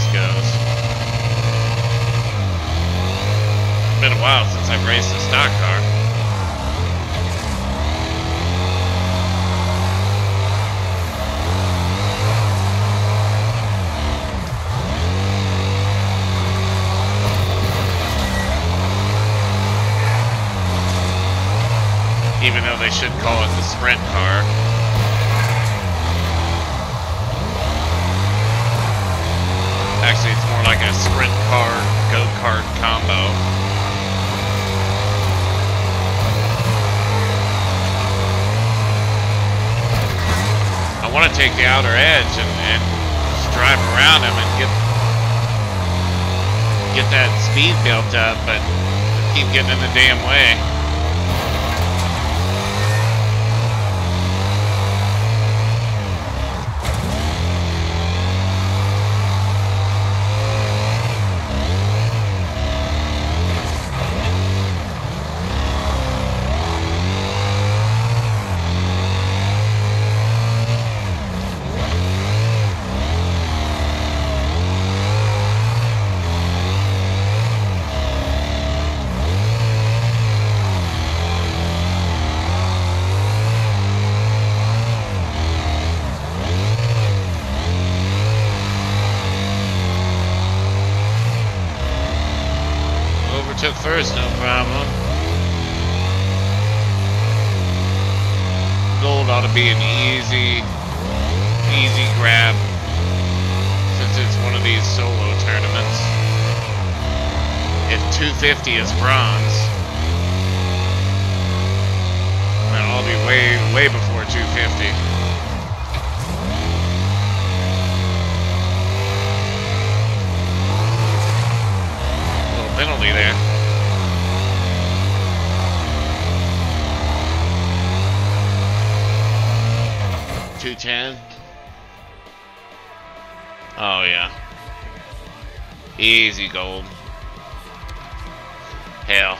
this goes. It's been a while since I've raced a stock car. Even though they should call it the sprint car. Like a sprint car go-kart combo. I want to take the outer edge and, and drive around him and get get that speed built up, but keep getting in the damn way. Overtook first, no problem. Gold ought to be an easy, easy grab since it's one of these solo tournaments. If 250 is bronze, then I'll be way, way before 250. Penalty there. Two ten. Oh yeah. Easy gold. Hell.